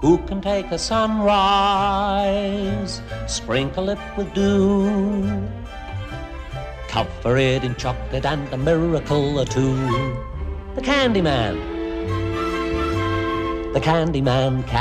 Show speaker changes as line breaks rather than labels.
Who can take a sunrise, sprinkle it with dew, cover it in chocolate and a miracle or two? The Candyman. The Candyman can.